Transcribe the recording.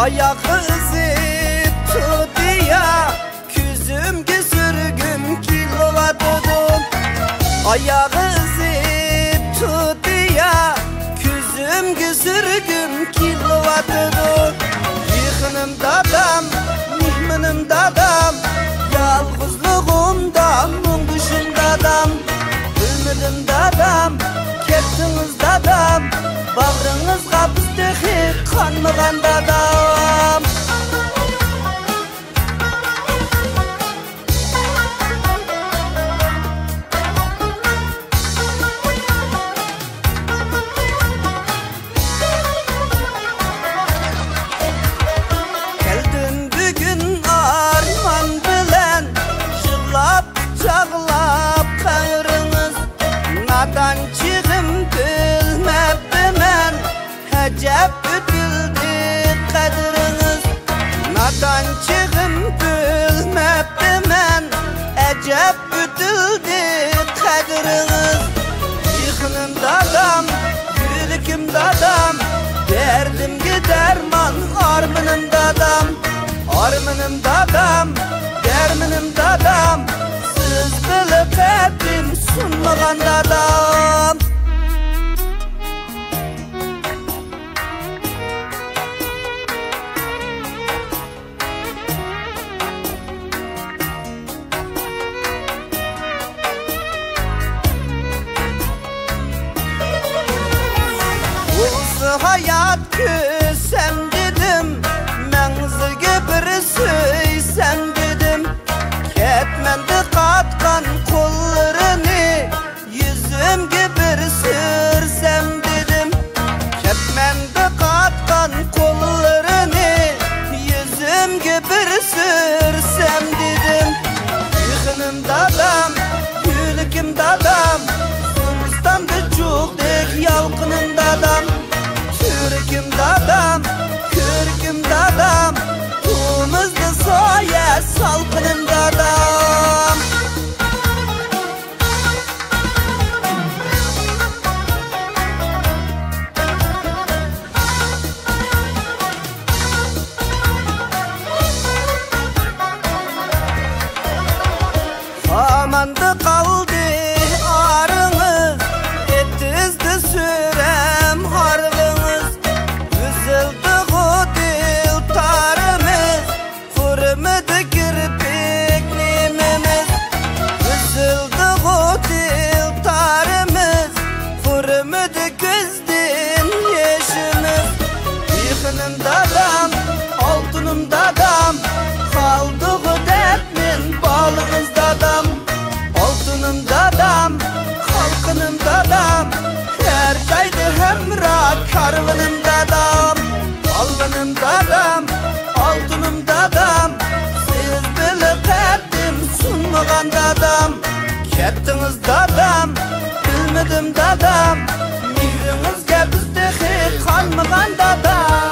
Ayak izi tuttu ya Küzüm güzürgüm kiloladırdım Ayak izi tuttu ya Küzüm güzürgüm kiloladırdım Yıkınım dadam, mihminim dadam. дадам кеттіңіз дадам бауырыңызға біз техи қанмаған дадам Nadan çıgım bilmepti men Ecep büdüldü kadrınız. Yıkının dadam, gülüküm dadam. Derdim giderman armınım dadam. Armınım dadam, derminim dadam. Siz bilip ettim sunmagan dadam hayat küsem dedim. Menzilge bir söysem dedim. Ketmendi katkan soya salkınım dadam Amandı Gözdin yeşimiz Yıkınım dadam, altınım dadam Kaldı bu dertmin balığız dadam Altınım dadam, halkınım dadam Her şeyde hemra karvınım dadam Alvınım dadam, altınım dadam Siz bilip ettim sunmagan dadam Kettiniz dadam, bilmedim dadam өзіңізге бізде хит қанмағанда да